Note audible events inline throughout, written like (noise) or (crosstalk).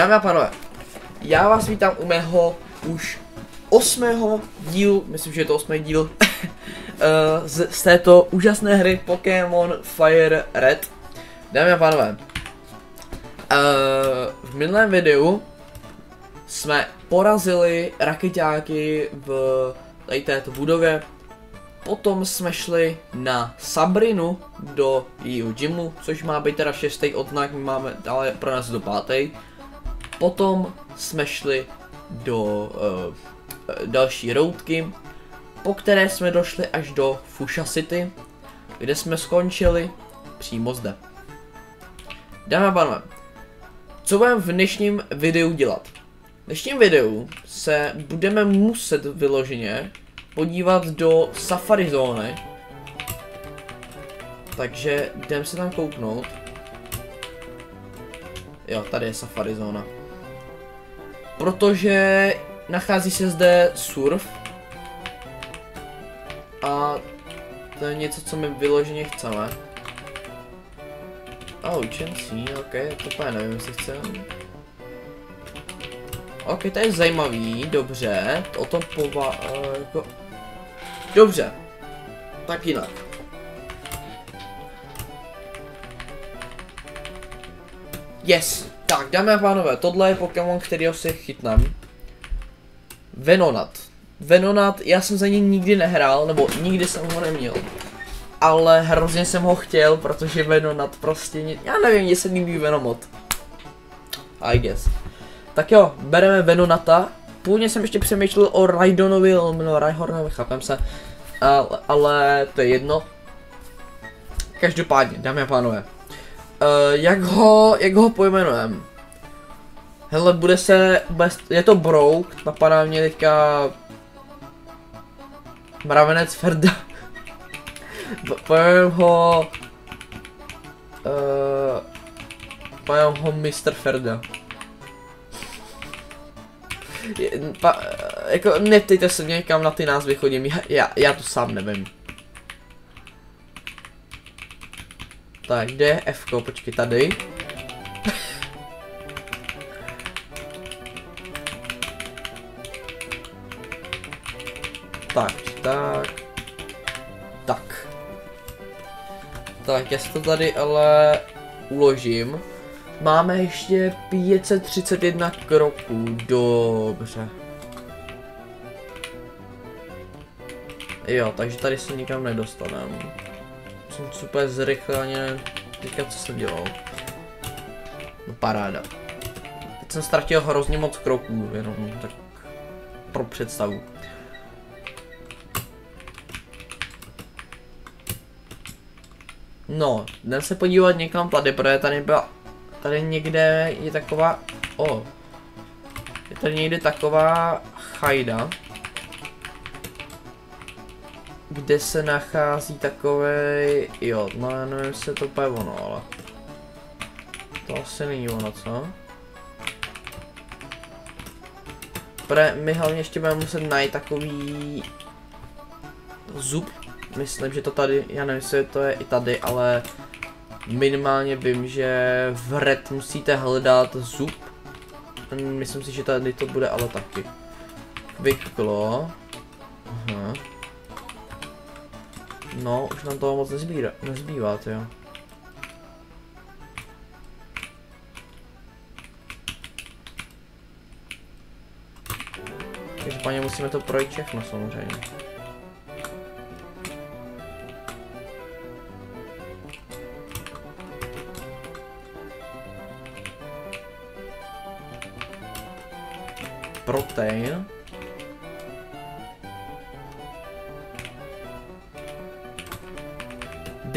Dámy a pánové, já vás vítám u mého už osmého dílu, myslím, že je to osmý díl, (laughs) eh, z, z této úžasné hry Pokémon Fire Red. Dámy a pánové, uh, v minulém videu jsme porazili raketáky v tady této budově, Potom jsme šli na Sabrinu do jejího gymu, což má být teda šestý odznak, my máme ale pro nás do pátý. Potom jsme šli do uh, další routky, po které jsme došli až do Fusha City, kde jsme skončili přímo zde. Dámy a pánové, co budeme v dnešním videu dělat? V dnešním videu se budeme muset vyloženě podívat do safari zóny. Takže jdem se tam kouknout. Jo, tady je safari zóna. Protože nachází se zde surf. A to je něco, co my vyloženě chceme. Oh, see, ok, to úplně nevím, jestli chceme. Ok, to je zajímavý, dobře, o tom pova... Uh, jako... Dobře, tak jinak. Yes, tak dámy a pánové, tohle je Pokémon, kterýho si chytnem. Venonat. Venonat, já jsem za něj nikdy nehrál, nebo nikdy jsem ho neměl. Ale hrozně jsem ho chtěl, protože Venonat prostě, já nevím, mně se líbí Venomot. I guess. Tak jo, bereme Venonata. Původně jsem ještě přemýšlel o Raidonovi, no Raihornovi, chápem se. Ale, ale to je jedno. Každopádně, dámy a pánové. Uh, jak ho, jak ho pojmenujeme? Hele, bude se, bez, je to Brouk, napadá mě teďka Mravenec Ferda. (laughs) Pojmenujeme ho... Uh, pojmenujeme ho Mr. Ferda pa, jako neptejte se mě, kam na ty názvy chodím, já, já, já to sám nevím. Tak, kde je F, počkej, tady. tak, tak. Tak. Tak, já si to tady ale uložím. Máme ještě 531 kroků, dobře. Jo, takže tady se nikam nedostaneme. Jsem super zrychle, ani nevím, teďka co jsem dělal. No paráda. Teď jsem ztratil hrozně moc kroků, jenom tak pro představu. No, jdem se podívat někam tady, protože tady byla tady někde je taková, o, oh, je tady někde taková chajda, kde se nachází takové, jo, no nevím, jestli to úplně ono, ale to asi není ono, co? Pre, my hlavně ještě budeme muset najít takový zub, myslím, že to tady, já nevím, jestli to je i tady, ale Minimálně vím, že v red musíte hledat zub. Myslím si, že tady to bude ale taky. Vyklo. Aha. No, už nám toho moc nezbývá, nezbývá jo. Každopádně musíme to projít všechno samozřejmě. protein.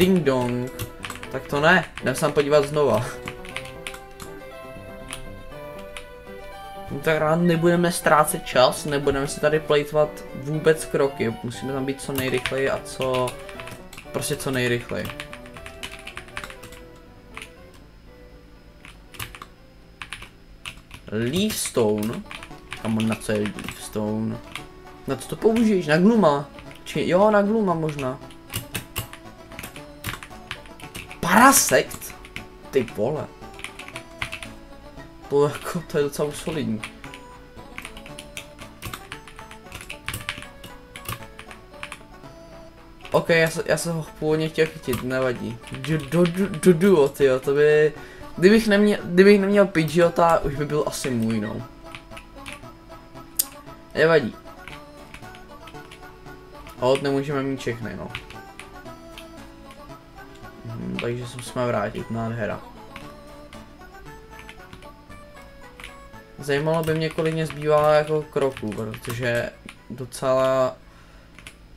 Ding dong. Tak to ne, jdem se podívat znova. No tak rád nebudeme ztrácet čas, nebudeme si tady plejtvat vůbec kroky, musíme tam být co nejrychleji a co... Prostě co nejrychleji. Leaf Stone. Kamo, na co je Stone? Na co to použiješ? Na Gluma? Či, jo, na Gluma možná. Parasekt? Ty vole. To, jako, to je docela solidní. OK, já se, já se ho původně chtěl chytit, nevadí. Duduo, tyjo, to by... Kdybych neměl, kdybych neměl Pidgeota, už by byl asi můj, no. Nevadí. Hold nemůžeme mít všechny, no. Hmm, takže se musíme vrátit, nádhera. Zajímalo by mě, kolik mě zbývá jako kroků, protože docela,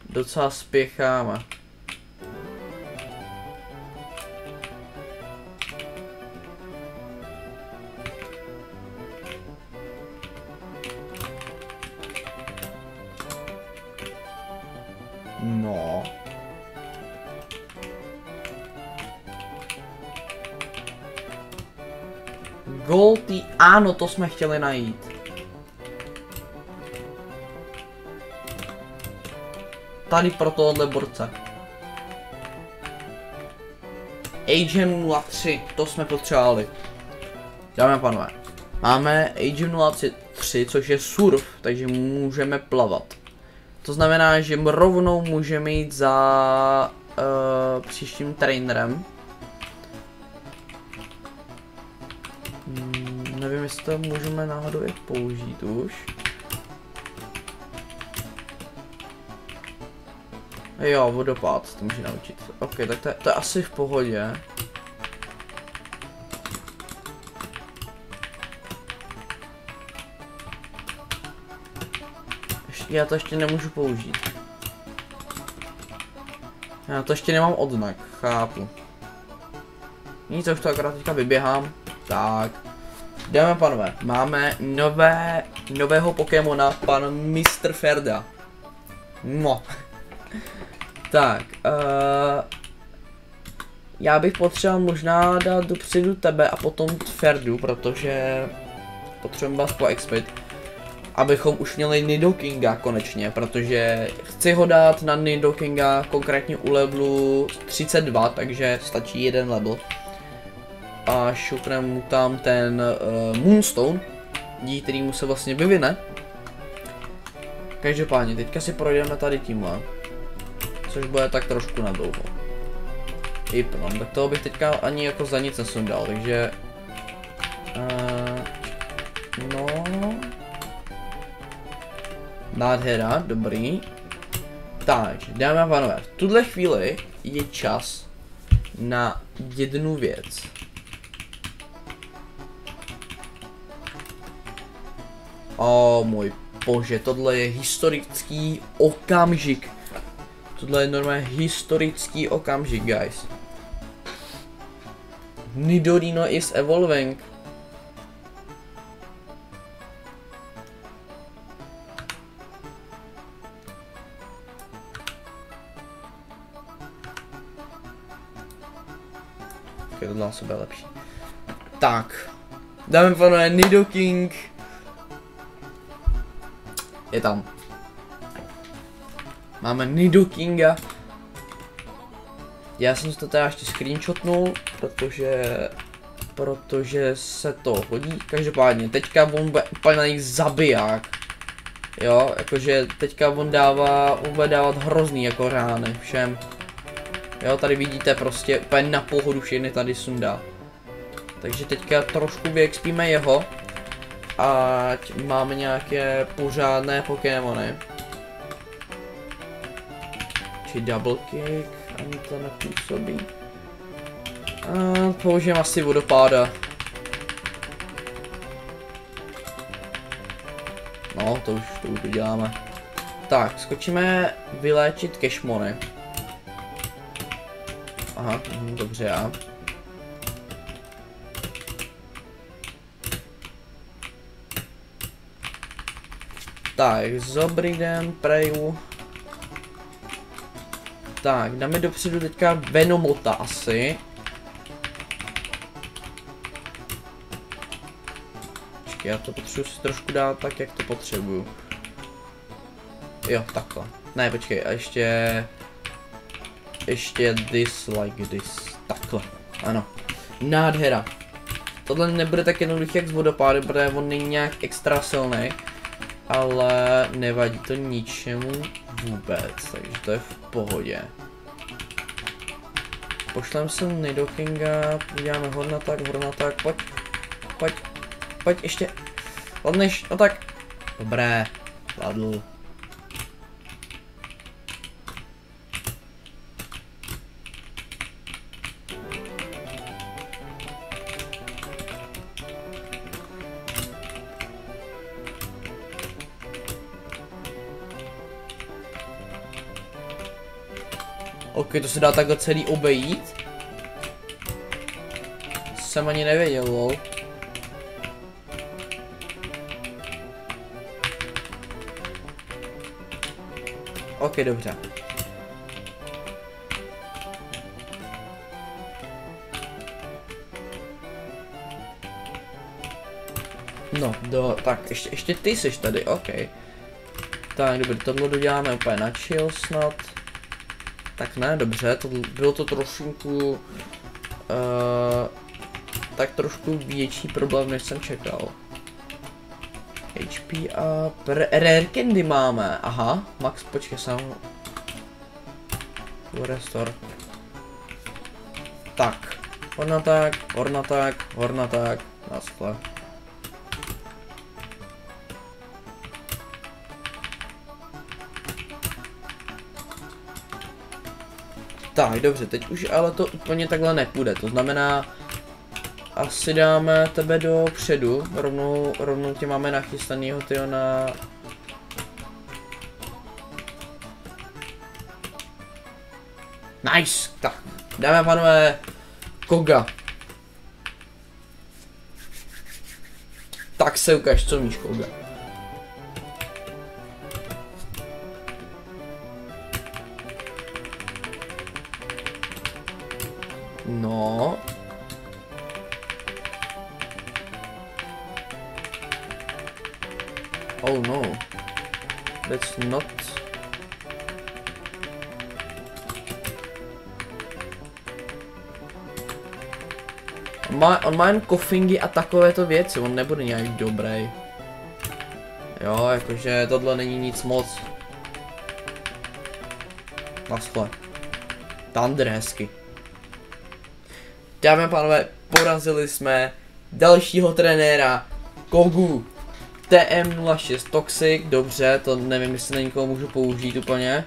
docela spěcháme. Golty, ano, to jsme chtěli najít. Tady pro tohohle borce. Agent 03, to jsme potřebovali. Dáme a pánové. Máme Agent 03, což je surf, takže můžeme plavat. To znamená, že rovnou můžeme jít za uh, příštím trainerem. Hmm, nevím, jestli to můžeme náhodou i použít už. Jo, vodopád to může naučit. Ok, tak to je, to je asi v pohodě. já to ještě nemůžu použít. Já to ještě nemám odznak, chápu. Nic, už to akorát teďka vyběhám. Tak. Dáme panové, máme nové, nového Pokémona, pan Mr. Ferda. No. tak, uh, já bych potřeboval možná dát dopředu tebe a potom Ferdu, protože potřebujeme vás po expert abychom už měli Nidokinga konečně, protože chci ho dát na Nidokinga konkrétně u levelu 32, takže stačí jeden level. A šupneme mu tam ten uh, Moonstone, díky kterýmu se vlastně vyvine. Každopádně, teďka si projdeme tady tímhle, což bude tak trošku na dlouho. Hypnom, tak toho bych teďka ani jako za nic nesundal, takže... Uh, no... Nádhera, dobrý. Takže, dámy a pánové, v tuhle chvíli je čas na jednu věc. O můj bože, tohle je historický okamžik. Tohle je normálně historický okamžik, guys. Nidorino is evolving. je to na sebe lepší. Tak. Dáme pánové, Nido King. Je tam. Máme Nido Kinga. Já jsem si to teda ještě screenshotnul, protože protože se to hodí. Každopádně, teďka on bude úplně na nich zabiják. Jo, jakože teďka on dává, on bude dávat hrozný jako rány všem. Jo, tady vidíte prostě úplně na pohodu všechny tady sundá. Takže teďka trošku vyexpíme jeho. Ať máme nějaké pořádné Pokémony. Či double kick, ani to nepůsobí. A použijem asi vodopáda. No, to už, to už uděláme. Tak, skočíme vyléčit kešmony. Aha, hm, dobře já. Tak, Zobridem, Preju. Tak, dáme dopředu teďka Venomota asi. Počkej, já to potřebuji si trošku dát tak, jak to potřebuju. Jo, takhle. Ne, počkej, a ještě ještě this like this. Takhle. Ano. Nádhera. tohle nebude tak jednoduché jak s vodopádem, protože on není nějak extra silný. Ale nevadí to ničemu vůbec, takže to je v pohodě. Pošlem se Nidokinga, uděláme hornatak, hornatak, pojď, pojď, pojď ještě, odneš, no tak, dobré, zvládl. Ok, to se dá takhle celý obejít. Jsem ani nevěděl, lol. Ok, dobře. No, do, tak, ještě, ještě ty jsi tady, ok. Tak, dobře, tohle doděláme úplně na chill snad. Tak ne, dobře, to, bylo to trošku... Uh, tak trošku větší problém, než jsem čekal. HP a Rare Candy máme, aha, Max, počkej, jsem... Restore. Tak, hornatak, hornatak, hornatak, naschle. Tak, dobře, teď už ale to úplně takhle nepůjde, to znamená, asi dáme tebe do předu, rovnou, rovnou tě máme nachystanýho tyho na... Nice, tak, dáme panové Koga. Tak se ukáž, co míš Koga. No. Oh no. That's not... On má, on má jen kofingy a takovéto věci, on nebude nějak dobrý. Jo, jakože tohle není nic moc. Naschle. Thunder hezky. Dámy a pánové, porazili jsme dalšího trenéra, Kogu. TM06 Toxic, dobře, to nevím, jestli na někoho můžu použít úplně.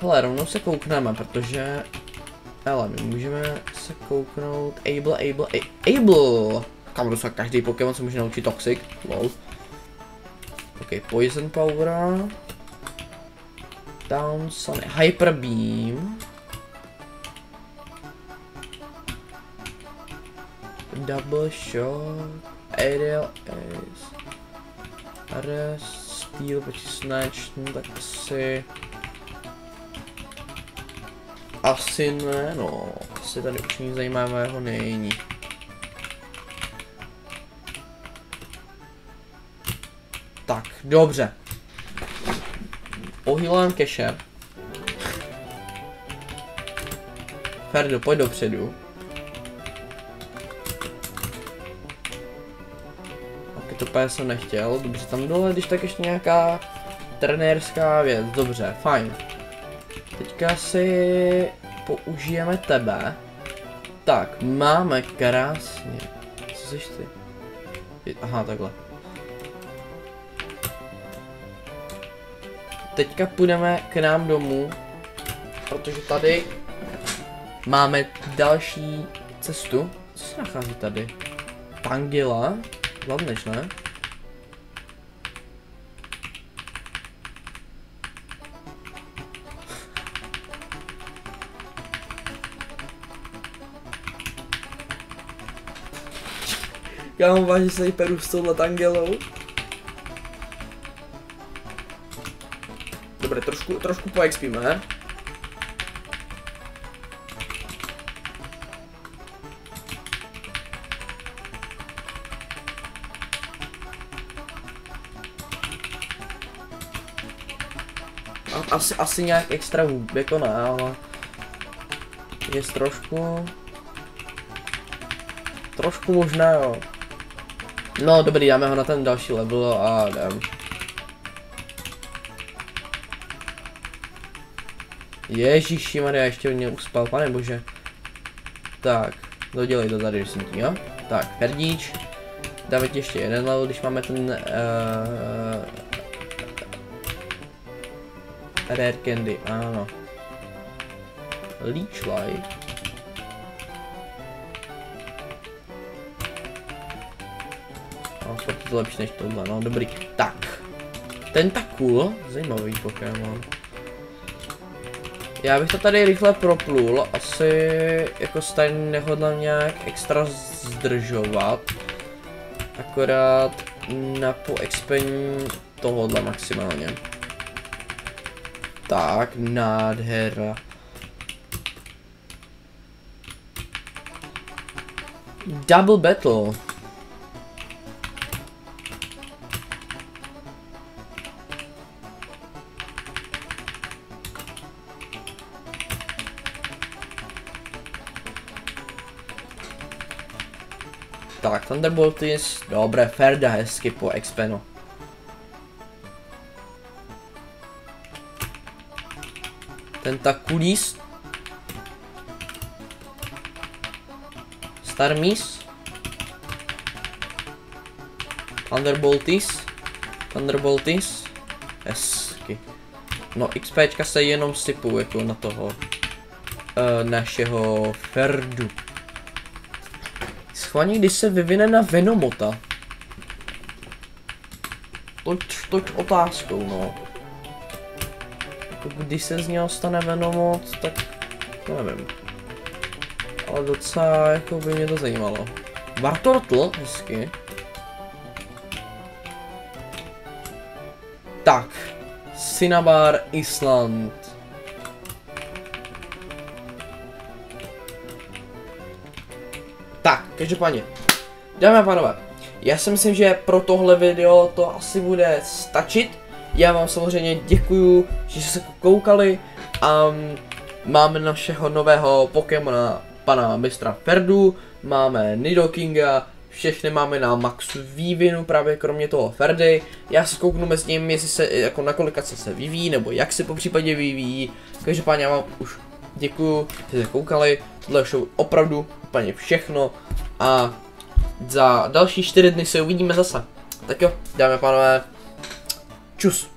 Hele, rovnou se koukneme, protože... Hele, my můžeme se kouknout... Able, Able, a Able! Kam se každý Pokémon se může naučit Toxic, lol. Ok, Poison Power. Down Sonic, Hyper Beam. Double shot, aerial ace, arrest, steal, proti snatch, no tak asi... Asi ne, no, asi tady už nic zajímavého není. Tak, dobře. Ohýlám keše. Ferdo, pojď dopředu. Úplně jsem nechtěl, dobře, tam dole, když tak ještě nějaká trenérská věc, dobře, fajn. Teďka si použijeme tebe. Tak, máme krásně. Co jsi ty? Aha, takhle. Teďka půjdeme k nám domů, protože tady máme další cestu. Co se nachází tady? Tangila? Zvládneš, ne? Já mám vážně se peru s touhle angelou. Dobře, trošku, trošku poexpíme, ne? Asi, asi nějak extra jako ne, ale je trošku Trošku možná jo. No dobrý, dáme ho na ten další level a jdem. Ježíši Maria, ještě mě uspal, pane bože. Tak, dodělej to tady, myslím tím, jo? Tak, Ferdíč. Dáme ti ještě jeden level, když máme ten... Uh, Rare Candy, ano. Leech Light. No, to lepší než tohle, no dobrý. Tak. Tentakul, zajímavý Pokémon. Já bych to tady rychle proplul, asi jako tady nehodlám nějak extra zdržovat. Akorát na po expení tohohle maximálně. Tak, nádhera. Double battle. Tak, Thunderboltis, dobré, Ferda hezky po expenu. Tentaculis. Starmis. Thunderboltis. Thunderboltis. Hezky. No, XPčka se jenom sypou jako na toho uh, našeho Ferdu. Schválně, když se vyvine na Venomota. Toť, toť otázkou, no. Jako když se z něho stane Venomot, tak to nevím. Ale docela jako by mě to zajímalo. Vartortl, hezky. Tak. Cinnabar Island. Tak, každopádně. Dámy a pánové, já si myslím, že pro tohle video to asi bude stačit. Já vám samozřejmě děkuju, že jste se koukali a máme našeho nového Pokémona pana mistra Ferdu, máme Nidokinga, všechny máme na maxu vývinu právě kromě toho Ferdy. Já se kouknu mezi ním, jestli se, jako na kolika se vyvíjí, nebo jak se po případě vyvíjí. Každopádně já vám už děkuju, že jste koukali, tohle show opravdu úplně všechno a za další čtyři dny se uvidíme zase. Tak jo, dáme pánové, Tschüss.